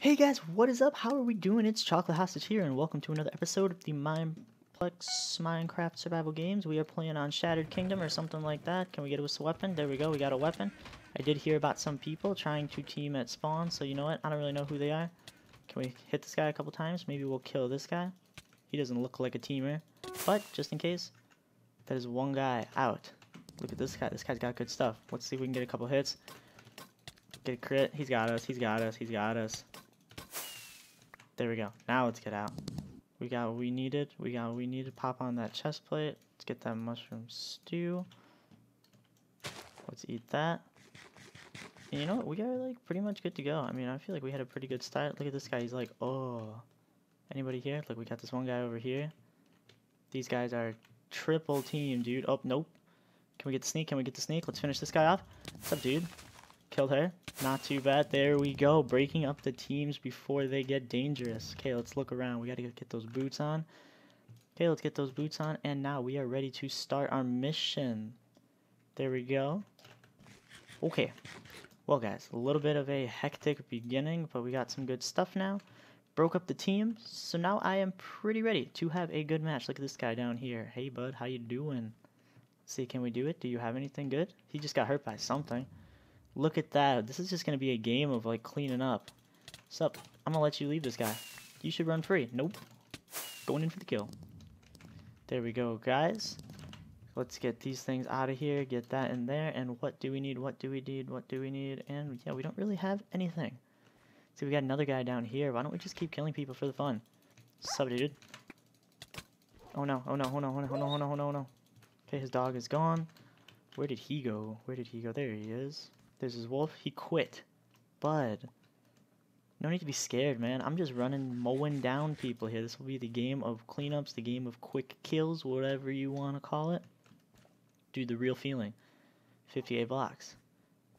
Hey guys, what is up? How are we doing? It's Chocolate Hostage here, and welcome to another episode of the Mineplex Minecraft Survival Games. We are playing on Shattered Kingdom or something like that. Can we get us a weapon? There we go, we got a weapon. I did hear about some people trying to team at spawn, so you know what? I don't really know who they are. Can we hit this guy a couple times? Maybe we'll kill this guy. He doesn't look like a teamer, but just in case, that is one guy out. Look at this guy. This guy's got good stuff. Let's see if we can get a couple hits. Get a crit. He's got us. He's got us. He's got us. There we go. Now let's get out. We got what we needed. We got what we needed. Pop on that chest plate. Let's get that mushroom stew. Let's eat that. And you know what? We are like pretty much good to go. I mean, I feel like we had a pretty good start. Look at this guy. He's like, oh. Anybody here? Look, we got this one guy over here. These guys are triple team, dude. Oh, nope. Can we get the sneak? Can we get the sneak? Let's finish this guy off. What's up, dude? Killed her. Not too bad. There we go. Breaking up the teams before they get dangerous. Okay, let's look around. We got to get those boots on. Okay, let's get those boots on. And now we are ready to start our mission. There we go. Okay. Well, guys, a little bit of a hectic beginning, but we got some good stuff now. Broke up the team, so now I am pretty ready to have a good match. Look at this guy down here. Hey, bud, how you doing? Let's see, can we do it? Do you have anything good? He just got hurt by something. Look at that. This is just going to be a game of, like, cleaning up. Sup? I'm going to let you leave this guy. You should run free. Nope. Going in for the kill. There we go, guys. Let's get these things out of here. Get that in there. And what do we need? What do we need? What do we need? And, yeah, we don't really have anything. See, we got another guy down here. Why don't we just keep killing people for the fun? Sup, dude? Oh, no. Oh, no. Oh, no. Oh, no. Oh, no. Oh, no. Oh, no. Okay, his dog is gone. Where did he go? Where did he go? There he is. There's his wolf. He quit. Bud. No need to be scared, man. I'm just running, mowing down people here. This will be the game of cleanups, the game of quick kills, whatever you want to call it. Dude, the real feeling. 58 blocks.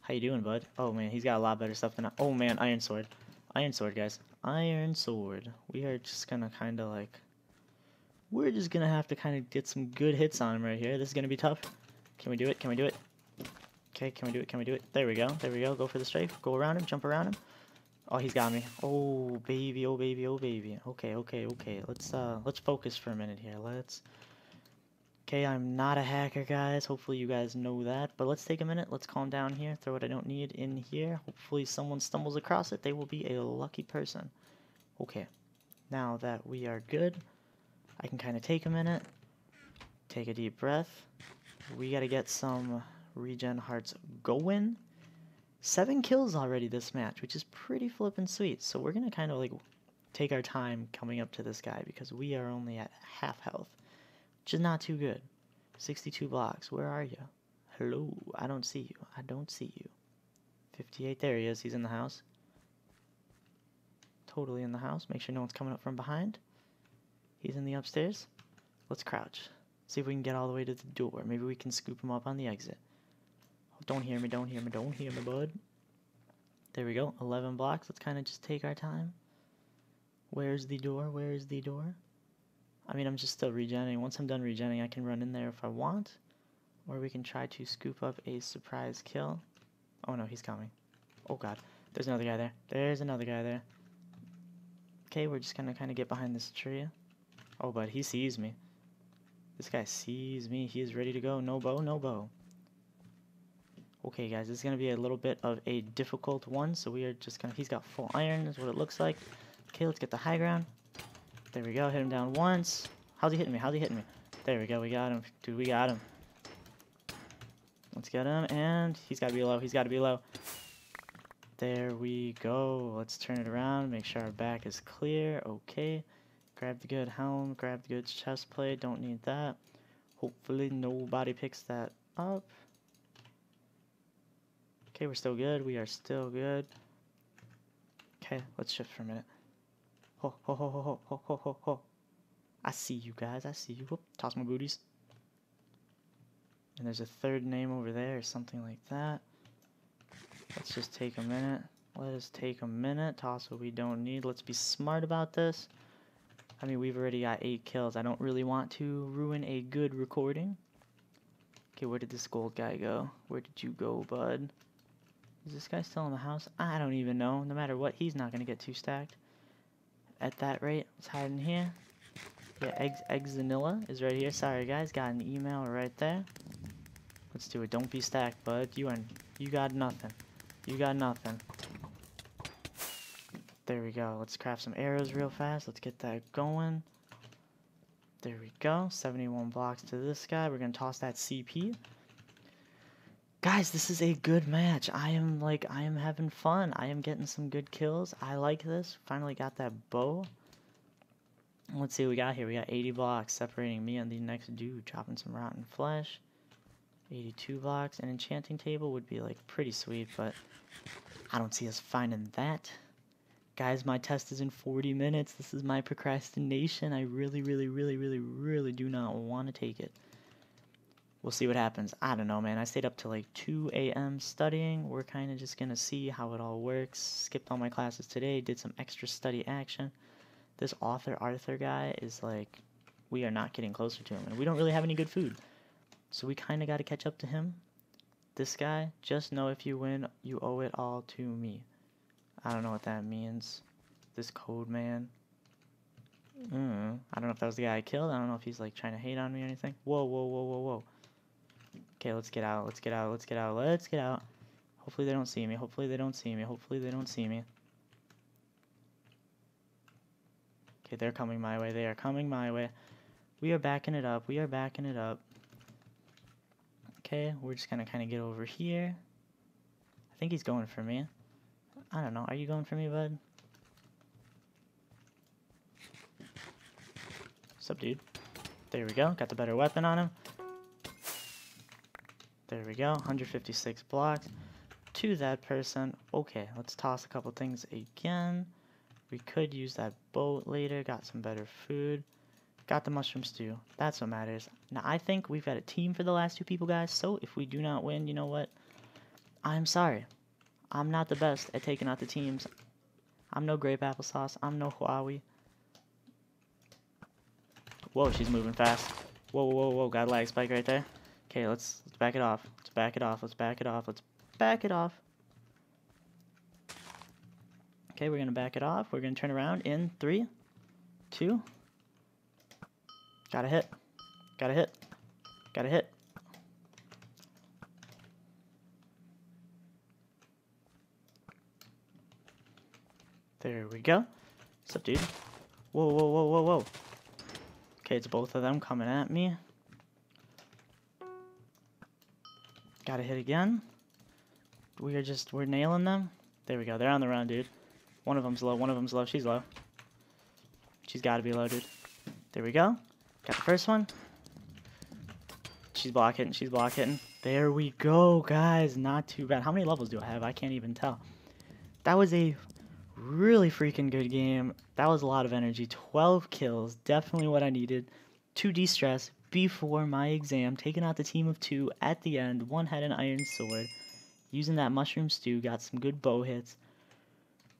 How you doing, bud? Oh, man, he's got a lot better stuff than I... Oh, man, Iron Sword. Iron Sword, guys. Iron Sword. We are just gonna kind of, like... We're just gonna have to kind of get some good hits on him right here. This is gonna be tough. Can we do it? Can we do it? Okay, can we do it? Can we do it? There we go. There we go. Go for the strafe. Go around him. Jump around him. Oh, he's got me. Oh, baby. Oh, baby. Oh, baby. Okay, okay, okay. Let's, uh, let's focus for a minute here. Let's... Okay, I'm not a hacker, guys. Hopefully you guys know that. But let's take a minute. Let's calm down here. Throw what I don't need in here. Hopefully someone stumbles across it. They will be a lucky person. Okay. Now that we are good, I can kind of take a minute. Take a deep breath. We got to get some regen hearts going. Seven kills already this match, which is pretty flippin' sweet. So we're going to kind of like take our time coming up to this guy because we are only at half health, which is not too good. 62 blocks. Where are you? Hello. I don't see you. I don't see you. 58. There he is. He's in the house. Totally in the house. Make sure no one's coming up from behind. He's in the upstairs. Let's crouch. See if we can get all the way to the door. Maybe we can scoop him up on the exit. Don't hear me, don't hear me, don't hear me, bud. There we go, 11 blocks. Let's kind of just take our time. Where's the door? Where is the door? I mean, I'm just still regenerating. Once I'm done regenerating, I can run in there if I want. Or we can try to scoop up a surprise kill. Oh no, he's coming. Oh god, there's another guy there. There's another guy there. Okay, we're just gonna kind of get behind this tree. Oh, but he sees me. This guy sees me. He is ready to go. No bow, no bow. Okay, guys, this is going to be a little bit of a difficult one, so we are just going to... He's got full iron, is what it looks like. Okay, let's get the high ground. There we go, hit him down once. How's he hitting me? How's he hitting me? There we go, we got him. Dude, we got him. Let's get him, and he's got to be low. He's got to be low. There we go. Let's turn it around, make sure our back is clear. Okay. Grab the good helm, grab the good chest plate. Don't need that. Hopefully nobody picks that up. Okay, we're still good. We are still good. Okay, let's shift for a minute. Ho, ho, ho, ho, ho, ho, ho, ho. I see you guys. I see you. Whoop, toss my booties. And there's a third name over there or something like that. Let's just take a minute. Let us take a minute. Toss what we don't need. Let's be smart about this. I mean, we've already got eight kills. I don't really want to ruin a good recording. Okay, where did this gold guy go? Where did you go, bud? Is this guy still in the house? I don't even know. No matter what, he's not going to get too stacked. At that rate, let's hide in here. Yeah, eggs, eggs vanilla is right here. Sorry, guys. Got an email right there. Let's do it. Don't be stacked, bud. You and you got nothing. You got nothing. There we go. Let's craft some arrows real fast. Let's get that going. There we go. 71 blocks to this guy. We're going to toss that CP. Guys, this is a good match. I am, like, I am having fun. I am getting some good kills. I like this. Finally got that bow. Let's see what we got here. We got 80 blocks separating me and the next dude. chopping some rotten flesh. 82 blocks. An enchanting table would be, like, pretty sweet, but I don't see us finding that. Guys, my test is in 40 minutes. This is my procrastination. I really, really, really, really, really do not want to take it. We'll see what happens. I don't know, man. I stayed up till like 2 a.m. studying. We're kind of just going to see how it all works. Skipped all my classes today. Did some extra study action. This author Arthur guy is like, we are not getting closer to him. And we don't really have any good food. So we kind of got to catch up to him. This guy, just know if you win, you owe it all to me. I don't know what that means. This code man. Mm, I don't know if that was the guy I killed. I don't know if he's like trying to hate on me or anything. Whoa, whoa, whoa, whoa, whoa. Okay, let's get out. Let's get out. Let's get out. Let's get out. Hopefully they don't see me. Hopefully they don't see me. Hopefully they don't see me. Okay, they're coming my way. They are coming my way. We are backing it up. We are backing it up. Okay, we're just gonna kind of get over here. I think he's going for me. I don't know. Are you going for me, bud? What's up, dude? There we go. Got the better weapon on him. There we go. 156 blocks to that person. Okay, let's toss a couple things again. We could use that boat later. Got some better food. Got the mushroom stew. That's what matters. Now, I think we've got a team for the last two people, guys. So, if we do not win, you know what? I'm sorry. I'm not the best at taking out the teams. I'm no grape applesauce. I'm no Huahwi. Whoa, she's moving fast. Whoa, whoa, whoa, got a lag spike right there. Okay, let's let's back it off. Let's back it off. Let's back it off. Let's back it off. Okay, we're gonna back it off. We're gonna turn around in three, two. Got a hit. Got a hit. Got a hit. There we go. What's up, dude? Whoa, whoa, whoa, whoa, whoa. Okay, it's both of them coming at me. Got to hit again. We are just, we're nailing them. There we go. They're on the run, dude. One of them's low. One of them's low. She's low. She's got to be low, dude. There we go. Got the first one. She's block hitting. She's block hitting. There we go, guys. Not too bad. How many levels do I have? I can't even tell. That was a really freaking good game. That was a lot of energy. 12 kills, definitely what I needed to de-stress before my exam. Taking out the team of two at the end. One had an iron sword. Using that mushroom stew, got some good bow hits.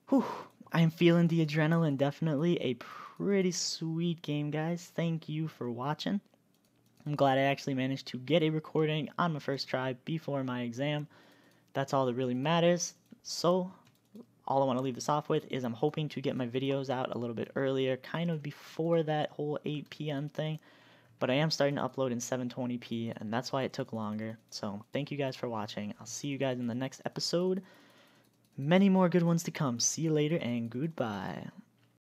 Whew, I am feeling the adrenaline. Definitely a pretty sweet game, guys. Thank you for watching. I'm glad I actually managed to get a recording on my first try before my exam. That's all that really matters. So, all I want to leave this off with is I'm hoping to get my videos out a little bit earlier, kind of before that whole 8 p.m. thing. But I am starting to upload in 720p, and that's why it took longer. So thank you guys for watching. I'll see you guys in the next episode. Many more good ones to come. See you later, and goodbye.